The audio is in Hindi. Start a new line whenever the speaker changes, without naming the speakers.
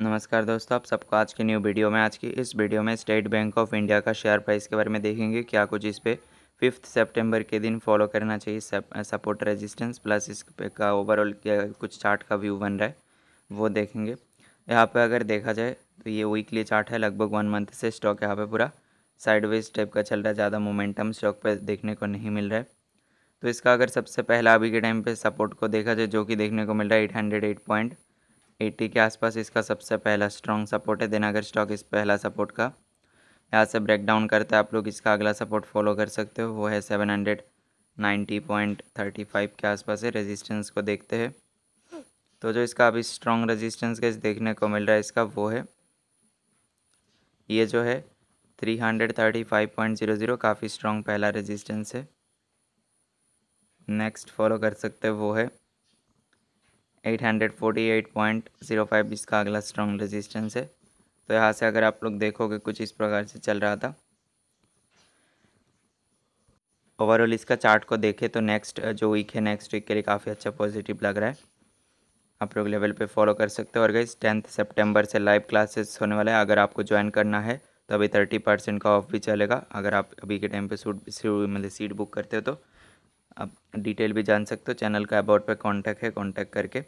नमस्कार दोस्तों, आप सबको आज की न्यू वीडियो में, आज की इस वीडियो में स्टेट बैंक ऑफ़ इंडिया का शेयर प्राइस के बारे में देखेंगे। क्या कुछ इस पर फिफ्थ सितंबर के दिन फॉलो करना चाहिए सपोर्ट रेजिस्टेंस प्लस इस पे का ओवरऑल कुछ चार्ट का व्यू बन रहा है, वो देखेंगे। यहाँ पे अगर देखा जाए तो ये वीकली चार्ट है, लगभग वन मंथ से स्टॉक यहाँ पे पूरा साइडवेज टाइप का चल रहा है, ज़्यादा मोमेंटम स्टॉक पर देखने को नहीं मिल रहा है। तो इसका अगर सबसे पहला अभी के टाइम पर सपोर्ट को देखा जाए, जो कि देखने को मिल रहा है eight hundred eight point eighty के आसपास इसका सबसे पहला स्ट्रॉन्ग सपोर्ट है। देन अगर स्टॉक इस पहला सपोर्ट का, यहाँ से ब्रेक डाउन करते हैं, आप लोग इसका अगला सपोर्ट फॉलो कर सकते हो। वो है seven hundred ninety point thirty five के आसपास है। रेजिस्टेंस को देखते हैं। तो जो इसका अभी स्ट्रॉन्ग रेजिस्टेंस के देखने को मिल रहा है इसका, वो है, ये जो है three hundred thirty five point zero zero काफ़ी स्ट्रॉन्ग पहला रेजिस्टेंस है। नेक्स्ट फॉलो कर सकते हो, वो है eight hundred forty eight point zero five इसका अगला स्ट्रॉन्ग रेजिस्टेंस है। तो यहाँ से अगर आप लोग देखोगे कुछ इस प्रकार से चल रहा था। ओवरऑल इसका चार्ट को देखें तो नेक्स्ट जो वीक है नेक्स्ट वीक के लिए काफ़ी अच्छा पॉजिटिव लग रहा है। आप लोग लेवल पे फॉलो कर सकते हो। और गई टेंथ सितंबर से लाइव क्लासेस होने वाला है। अगर आपको ज्वाइन करना है तो अभी थर्टी परसेंट का ऑफ़ भी चलेगा। अगर आप अभी के टाइम पे सूट मतलब सीट बुक करते हो तो। आप डिटेल भी जान सकते हो चैनल का अबाउट पे कांटेक्ट है कांटेक्ट करके।